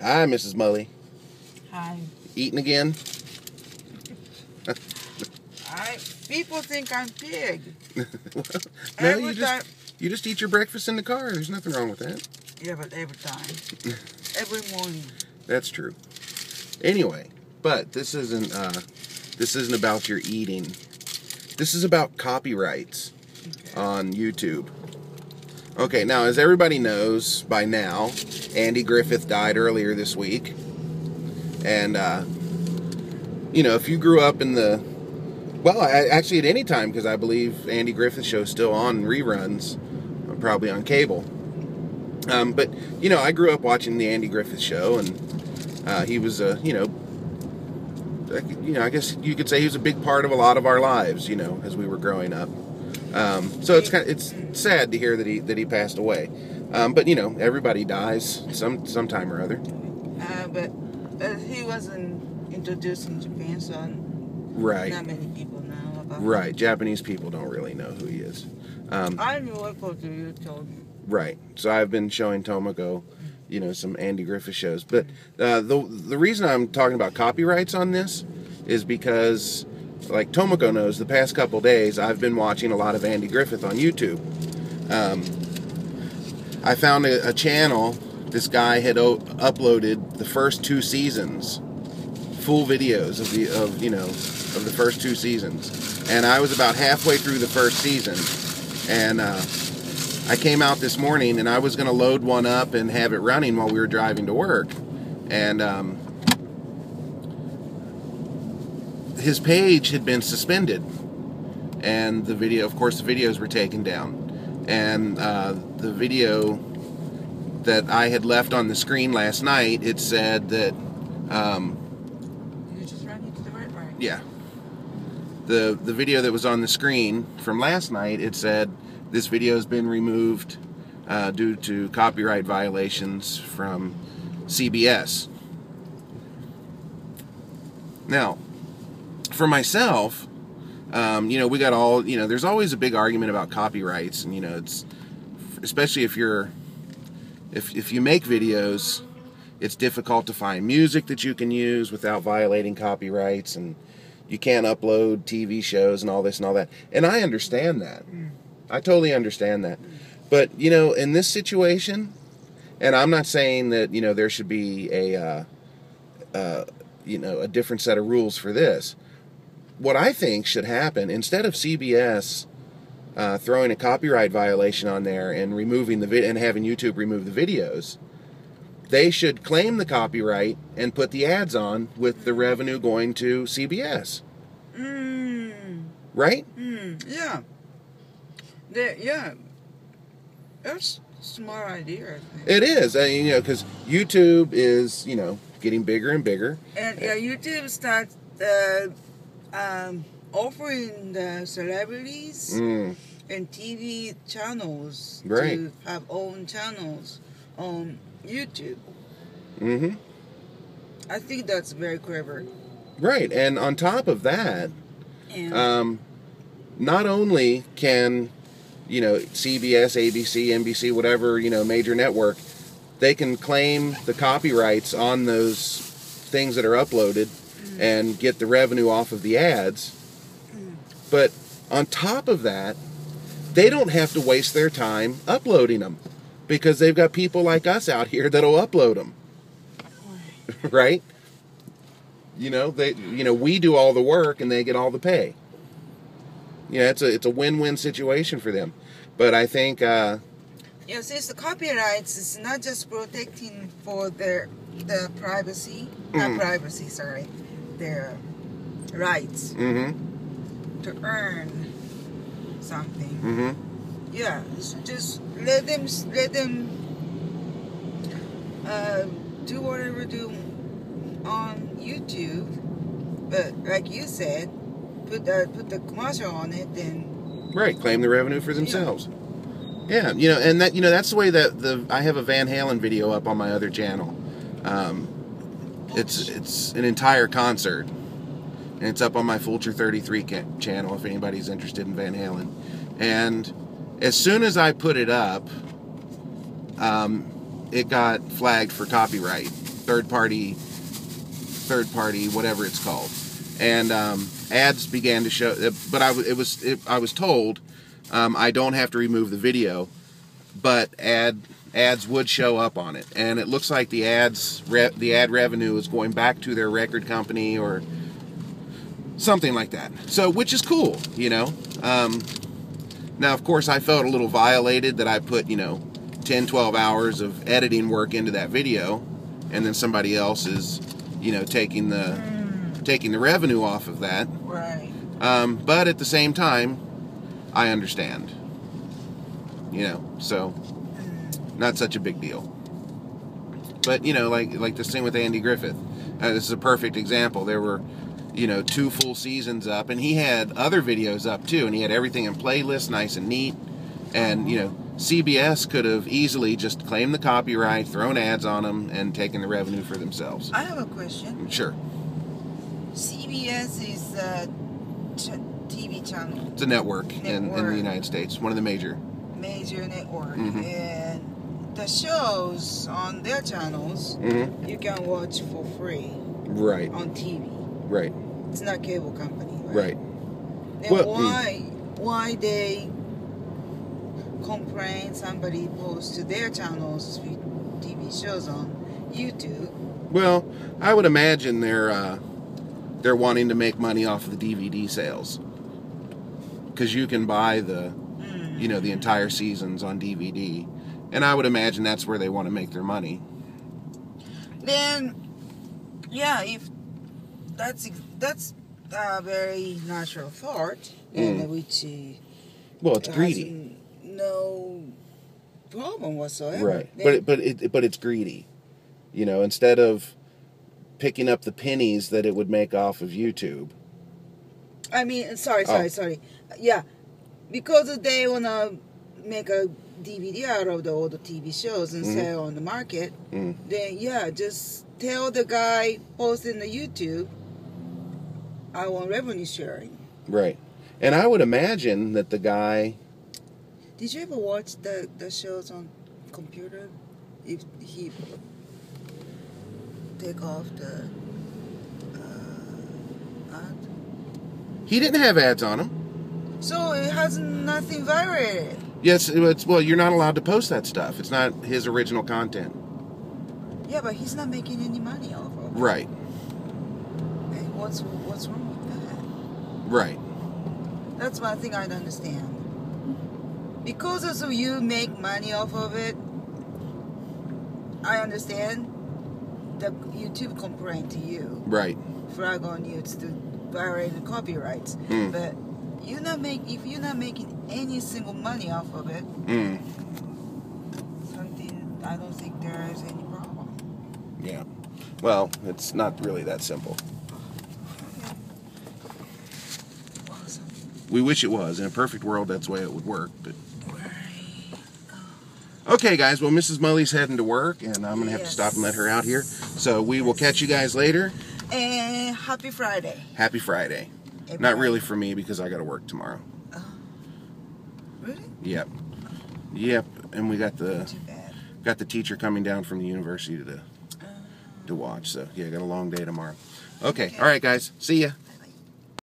Hi, Mrs. Mully. Hi. Eating again? I people think I'm pig. no, every you time. just you just eat your breakfast in the car. There's nothing wrong with that. Yeah, but every time. every morning. That's true. Anyway, but this isn't uh, this isn't about your eating. This is about copyrights Okay. on YouTube. Okay, now as everybody knows by now, Andy Griffith died earlier this week, and uh, you know if you grew up in the well, I, actually at any time because I believe Andy Griffith show's still on reruns, uh, probably on cable. Um, but you know, I grew up watching the Andy Griffith show, and uh, he was a you know, you know, I guess you could say he was a big part of a lot of our lives, you know, as we were growing up. Um, so it's kind of, it's sad to hear that he that he passed away. Um, but you know, everybody dies some sometime or other. Uh, but uh, he wasn't introduced in Japan, so Right. not many people know about him. Right. Japanese people don't really know who he is. Um, I'm local to you, told me. Right. So I've been showing Tomoko, you know, some Andy Griffith shows. But uh, the the reason I'm talking about copyrights on this is because, like Tomoko knows, the past couple days I've been watching a lot of Andy Griffith on YouTube. Um, I found a, a channel. This guy had o- uploaded the first two seasons, full videos of the of you know of the first two seasons, and I was about halfway through the first season, and. Uh, I came out this morning and I was going to load one up and have it running while we were driving to work. And um, his page had been suspended. And the video, of course, the videos were taken down. And uh, the video that I had left on the screen last night, it said that, um, You just ran into the red light. yeah, the the video that was on the screen from last night, it said this video has been removed uh, due to copyright violations from CBS. Now, for myself, um, you know, we got all, you know, there's always a big argument about copyrights, and you know, it's especially if you're if if you make videos, it's difficult to find music that you can use without violating copyrights, and you can't upload TV shows and all this and all that. And I understand that. I totally understand that. But you know, in this situation, and I'm not saying that you know there should be a uh, uh, you know a different set of rules for this. What I think should happen instead of CBS uh, throwing a copyright violation on there and removing the vid- and having YouTube remove the videos, they should claim the copyright and put the ads on with the revenue going to CBS, Mmm. right? Mm, yeah. Yeah. That's a smart idea, I think. It is, uh, you know, because YouTube is you know getting bigger and bigger. And yeah, YouTube starts uh, um, offering the celebrities Mm, and TV channels Right. to have own channels on YouTube. hmm I think that's very clever. Right, and on top of that, um, not only can you know CBS, ABC, NBC, whatever you know major network, they can claim the copyrights on those things that are uploaded and get the revenue off of the ads. But on top of that, they don't have to waste their time uploading them because they've got people like us out here that'll upload them. right? You know, they you know, we do all the work and they get all the pay. Yeah, it's a it's a win-win situation for them. But I think uh yeah, since the copyrights is not just protecting for their the privacy, Mhm. not privacy, sorry, their rights mhm to earn something. mhm Yeah, it's just let them let them uh, do whatever do on YouTube. But like you said, put the put the commercial on it, then right, claim the revenue for themselves. Yeah, you know, and that you know that's the way that the I have a Van Halen video up on my other channel. Um, it's it's an entire concert, and it's up on my Fulcher 33 ca- channel if anybody's interested in Van Halen. And as soon as I put it up, um, it got flagged for copyright. third party, third party, whatever it's called, and um, ads began to show. uh, But I it was it, I was told um, I don't have to remove the video, but ad ads would show up on it, and it looks like the ads re- the ad revenue is going back to their record company or something like that. So, which is cool, you know. Um, now, of course, I felt a little violated that I put, you know, 10, 12 hours of editing work into that video, and then somebody else is, you know, taking the taking the revenue off of that. Right. Um, but at the same time, I understand. You know, so not such a big deal. But you know, like like this thing with Andy Griffith, uh, this is a perfect example. There were, you know, two full seasons up, and he had other videos up too, and he had everything in playlist, nice and neat. And you know, CBS could have easily just claimed the copyright, thrown ads on them, and taken the revenue for themselves. I have a question. Sure, CBS is a ch- TV channel, it's a network, in, in the United States, one of the major. major network, Mhm. and the shows on their channels Mm-hmm. you can watch for free Right, on TV. right, It's not cable company, right? right. Then Well, mm. why why they complain somebody posts to their channels TV shows on YouTube? Well, I would imagine they're uh, they're wanting to make money off of the DVD sales because you can buy the Mm. you know the entire seasons on DVD, and I would imagine that's where they want to make their money. Then, yeah, if that's that's a very natural thought, and Mm. which uh, Well, it's greedy, no problem whatsoever. right? Then- But it, but it but it's greedy. You know, instead of picking up the pennies that it would make off of YouTube. I mean, sorry, sorry, Oh. sorry. Yeah, because they wanna make a DVD out of the old TV shows and Mhm. sell on the market. Mm. Then yeah, just tell the guy posting the YouTube, I want revenue sharing. Right. And I would imagine that the guy Did you ever watch the the shows on computer? If he take off the uh, ad. he didn't have ads on him. So it has nothing violated. Yes, it's well, you're not allowed to post that stuff. It's not his original content. Yeah, but he's not making any money off of it. Right. And what's what's wrong with that? Right. that? That's one thing I don't understand. Because also you make money off of it, I understand the YouTube complaint to you, Right. flag on you to violate the copyrights. Mm. But you not make if you're not making any single money off of it, Mm. something I don't think there is any problem. Yeah. Well, it's not really that simple. We wish it was. In a perfect world, that's the way it would work. But okay, guys. Well, Mrs. Mully's heading to work, and I'm gonna have to stop and let her out here. So we will catch you guys later. And happy Friday. Happy Friday. Not really for me because I got to work tomorrow. Really? Yep. Yep. And we got the got the teacher coming down from the university to Uh, to watch. So yeah, got a long day tomorrow. Okay. Okay. All right, guys. See ya.